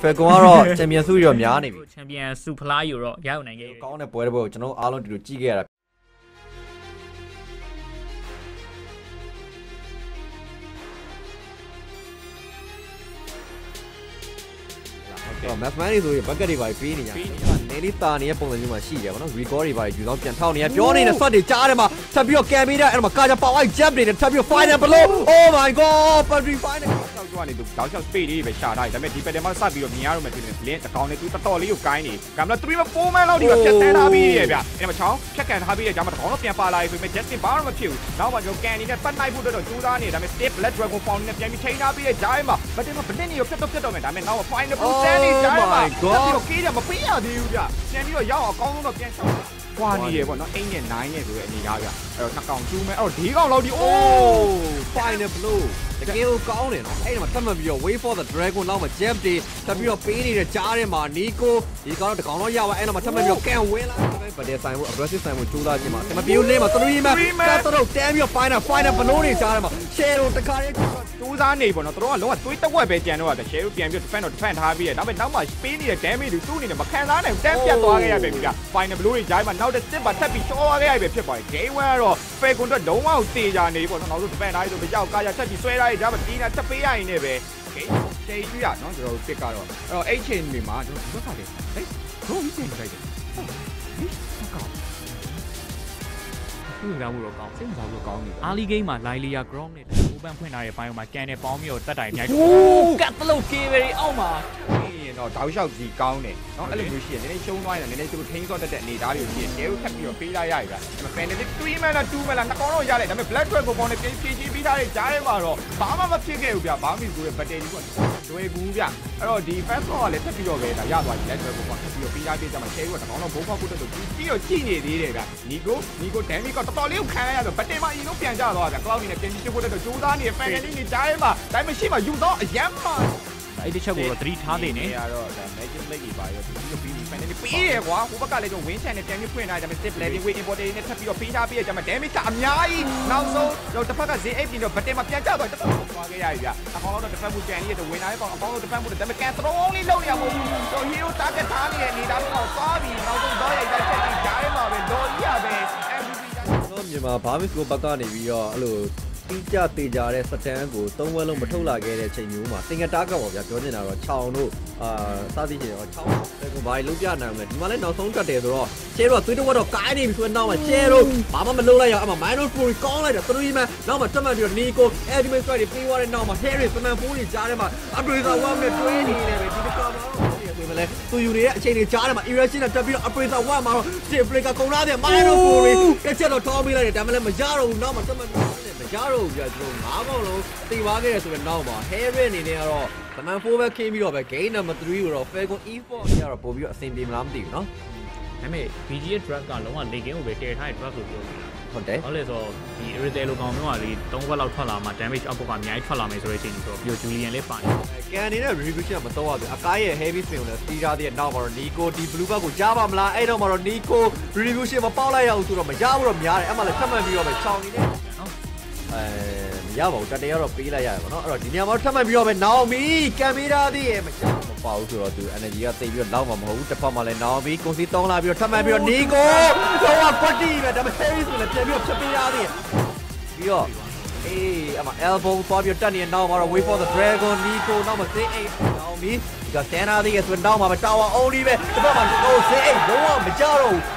ဖယ်ကွန်ကတော့ချန်ပီယံဆုရောများနေပြီချန်ပီယံစုဖလားယူတော့ရအောင်နိုင်ခဲ့တယ်ကောင်းတဲ့ပွဲတစ်ပွဲကိုကျွန်တော်အားလုံးဒီလိုကြည့်ခဲ့ရတာတော့ math man တွေဆိုရင် bucket တွေပါပေးနေကြတယ်။နေလေးတာနေတဲ့ပုံစံမျိုးမှာရှိတယ်ဗောနော် record တွေပါယူတော့ပြန်ထောက်နေရပြောနေတဲ့ shot တွေကြားထဲမှာထပ်ပြီးတော့ကံပေးတာအဲ့မှာကာကြပါဝိုက် jump တွေနဲ့ထပ်ပြီးတော့ final blow oh my god battery final တောက်ကျွကနေသူတောက်ချောက် speed လေးပဲရှာထားတယ်ဒါပေမဲ့ဒီ pattern မှာစပြီးတော့မြင်ရတော့မှဖြစ်နေတယ် link တကောင်နဲ့သူတော်တော်လေးကိုကိုင်းနေကံမလား3 4 man လောက်ဒီမှာဖြတ်ဆန်းထားပြီးရဲ့ဗျအဲ့မှာချောင်းဖြတ်ကန်ထားပြီးရဲ့ဂျာမတကောင်တော့ပြန်ပါလာပြီဆိုပေမဲ့ Justin ဘာမှမဖြစ်ဘူးနောက်မှကျွန်တော်ကန်နေတဲ့ပတ်နိုင်ဖို့တော့ကြိုးစားနေဒါပေမဲ့ step black dragon found နဲ့ပြန်ပြီးချိန်ထားပြီးရဲ့ဂျာမှာဗတ်တင်မှာဗလက်နေရောဖြတ်တော့ဖြတ်တော့မယ်ဒါပေမဲ့နောက် final blue stand နေဂျာမှာပြီးတော့ကေးတယ်မပေးရသေးဘူးဗျပြန်ပြီးတော့ရောက်အောင်အကောင်းဆုံးတော့ပြန်ချောင်း ကွာနေရပေါ့နော်8နဲ့9နဲ့ဆိုတဲ့အနေသားဗျအဲ့တော့နှစ်ကောင်ကျူးမယ်အဲ့တော့ဒီကောင်လောက်ဒီအိုး final blow တကယ်ကိုကောင်းတယ်နော်အဲ့ဒီမှာထပ်မှတ်ပြီးတော့ wait for the dragon နောက်မှာ jump တွေထပ်ပြီးတော့ပေးနေတဲ့ကြားထဲမှာ nico ဒီကောင်တော့တကောင်တော့ရပါအဲ့နောက်မှာထပ်မှတ်ပြီးတော့ can win လာတယ်ဗတ်တဲ့ဆိုင်ဖို့ aggressive ဆိုင်ဖို့ကြိုးစားခြင်းမှာတမပြေဦးလေးမှာ3 man ကတ်တော့တန်းပြီးတော့ final final blow တွေကြားထဲမှာ share တော့တခါလေး စူးစမ်းနေပေါ့နော်တို့ကလုံးဝသွေးတက်ဝက်ပဲကြံတော့တယ် share ပြန်ပြီး defend တော့ defend ထားပြီးရနောက်ပဲနောက်မှပေးနေတဲ့ damage တွေသူ့အနေနဲ့မခံစားနိုင်ဘူးတန်းပြတ်သွားခဲ့ရပဲပြီက final blue တွေဂျိုင်းမှာနောက်တစ် step ပါထပ်ပြီးချောသွားခဲ့ရပဲဖြစ်ပါတယ် game 1ကတော့ fair ကွန်တော့လုံးဝကိုတေချာနေပေါ့နော်နောက်ဆုံး defend ထားပြီးဆိုမကြောက်ကားရထပ်ပြီးဆွဲထားရကြမှာတီးနာထပ်ပေးရရင်လည်းပဲ game တေးပြရနော်ကျွန်တော်တို့ pick ကတော့အဲ့တော့အဲ့ချိန်တွေမှာကျွန်တော်တို့ကလည်းဟေးဘိုးကြီးတင်လိုက်တယ်ဟုတ်ဟေးဟုတ်ကောသူ့ကမှုတော့ကောင်းစိတ်ဝင်စားလို့ကောင်းနေတယ်အာလီဂိမ်းမှာလိုက်လီယာ ground နဲ့ open ဖွင့်ထားတဲ့ဘိုင်းမှာကန်နဲ့ပေါင်းပြီးတော့တက်တိုင်အများကြီးကတ်တလို့ကေဗရီအောက်မှာ ရင်တော့တောက်လျှောက်စီကောင်းတယ်နော်အဲ့လိုမျိုးရှိရနည်းနည်းရှုံးသွားရင်နည်းနည်းသူထိန်းစောတတ်တဲ့အနေသားတွေရှိရတဲကိုထပ်ပြီးတော့ပေးလိုက်ရပြီဗျာဒါပေမဲ့ penalty 3မှလား2မှလားနှစ်ကောင်တော့ရတယ်ဒါပေမဲ့ black 12ကိုပေါ်နေပြင်ဖြည့်ချင်းပြီးထားတဲ့ကြားထဲမှာတော့ဘာမှမဖြစ်ခဲ့ဘူးဗျာဘာမှမဆိုရဲဘတ်တရီကလွယ်ဘူးဗျာအဲ့တော့ဒီ fast ball ကလည်းထပ်ပြီးတော့ပဲဒါရသွားပြီ black 12ကိုပေါ်ထပ်ပြီးတော့ပေးထားပေးကြမှာတဲကိုတစ်ကောင်တော့ဘုံဖောက်ဖို့တက်တော့ပြီးတော့ကြည့်နေသေးတယ်ဗျာနီကိုနီကို damage ကတော်တော်လေးကိုခံရရတော့ဘတ်တရီမှအရင်တော့ပြန်ကြသွားဗျာ cloud နေနဲ့ပြန်ပြီးချစ်ဖို့တက်တော့ကြိုးစားနေတဲ့ penalty နေကြားထဲမှာဒါပေမဲ့ရှိမှယူတော့အယမ်းမှာ အဲ့ဒီချက်ကိုတော့သတိထားနေနေရတော့ဒါ magic lake ကြီးပါရောဒီလိုပြီးပြီး finally ပြီးရကွာဟိုဘက်ကလည်းကျွန်တော် win chance နဲ့ပြန်ပြီးဖွင့်ထားတယ်ဒါပေမဲ့ step level win importer နဲ့ထပ်ပြီးတော့ပေးထားပြီးရကြမှာ damage ကအများကြီးနောက်ဆုံးတော့တစ်ဖက်က Z8 ပြီးတော့ button မှာပြန်ကျသွားတစ်ဖက်ကိုသွားခဲ့ရပြီဗျအကောင်တော့တစ်ဖက်မှုကြံနေရတဲ့ဝင်လာတဲ့ကောင်အကောင်တော့တစ်ဖက်မှုဒါပေမဲ့ can throw လေးလုံးရမို့တော့ hero target ထားနေတဲ့အနေသားတော့သွားပြီးနောက်ဆုံးတော့ရိုက်တာချက်ပြီးဂျားထဲမှာပဲတော့ရပဲ MVP ကျွန်တော်မြန်မာဘာမစ်ကိုဘက်ကနေပြီးတော့အဲ့လို တီးကြတေကြတဲ့စတန်ကိုသုံးဝဲလုံးမထုတ်လာခဲ့တဲ့ချိန်မျိုးမှာစင်ကတားကပေါ့ဗျာပြောနေတာတော့6တို့အာစသည်ချင်တော့6တဲ့ကိုဘာလို့ပြနိုင်မလဲဒီမှာလည်းနောက်ဆုံးတက်တယ်ဆိုတော့ချဲတော့သွေးတော့တော့ကိုင်းနေပြီဆိုတော့နောက်မှာချဲတော့ဘာမှမလုပ်လိုက်ရအောင်အမ minus 4ကောင်းလိုက်တာ3 man နောက်မှာတက်မှတ်ပြီးတော့ Nico ultimate strike တွေပေးသွားတဲ့နောက်မှာ Harry စမန်4တွေကြားထဲမှာအတွေ့အကြုံ1နဲ့တွဲနေတယ်ပဲဒီတစ်ခါမှာတော့ဆိုမလဲသူယူနေတဲ့အချိန်တွေကြားထဲမှာ irration နဲ့တက်ပြီးတော့ operator 1မှာတော့ Jim Flicker ကုန်လာတဲ့ minus 4တွေတစ်ချက်တော့ထောင်းပေးလိုက်တယ်ဒါမှလည်းမရတော့ဘူးနောက်မှာတက်မှတ်ပြီးမ ရတော့ဘူးပြကျွန်တော်၅ပေါင်လုံးတိသွားခဲ့ရဆိုတော့နောက်မှာ Harry အနေနဲ့ကတော့စမန်4ပဲခင်းပြီးတော့ပဲ game number 3ကိုတော့ Falcon Esports ကြီးကတော့ပို့ပြီးတော့အဆင်ပြေမလားမသိဘူးเนาะ ဒါပေမဲ့ BG ရဲ့ drug ကလုံးဝလေကင်းကိုပဲတည်ထားတဲ့ drug လို့ပြောနေတာ ဟုတ်တယ် ဟုတ်လေဆိုဒီ Irithel လိုကောင်မျိုးကလေ၃ဘက်လောက်ထွက်လာမှ damage output ကအများကြီးထွက်လာမယ်ဆိုတဲ့အချိန်ကြီးဆိုတော့ပြီးတော့ Julian လည်းပါတယ် ကန်နေတဲ့ revision မတော့ရဘူးအကားရဲ့ heavy spin ကိုလည်းစီးထားတဲ့နောက်မှာတော့ Nico ဒီ blue bag ကိုကြားပါမလားအဲ့တော့မှာတော့ Nico revision မပေါက်လိုက်ရအောင်ဆိုတော့မရဘူးတော့များတယ်အဲ့မှာလည်းထပ်မှန်ပြီးတော့ပဲချောင်းနေတယ် နော် အဲမရပါဘူးတတရတော့ပေးလိုက်ရတယ်ဗောနော်အဲ့တော့ဒီနေရာမှာထပ်မှန်ပြီးတော့ပဲနောင်မီကံပေးထားသေးရဲ့မကြောက်မပါဘူးဆိုတော့သူ energy ကတိတ်ပြီးတော့လောက်မှာမဟုတ်ဘူးတစ်ဖက်မှာလည်းနောင်မီကုန်စီတောင်းလာပြီးတော့ထပ်မှန်ပြီးတော့ Nico တော့ကွက်တီပဲဒါပေမဲ့ heavy ဆိုလည်းပြန်ပြီးတော့ဖြတ်ပေးရသေးရဲ့ပြီးတော့အေးအမ elbow သွားပြီးတော့တက်နေတဲ့နောက်မှာတော့ wait for the dragon Nico နောက်မှာသေးအိတ်နောင်မီဒီကစတန်နာသေးရဲ့ဆိုတော့နောက်မှာပဲ tower only ပဲတစ်ဖက်မှာ Nico သေးအိတ်လုံးဝမကြောက်တော့ဘူး game